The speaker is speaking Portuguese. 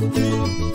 Música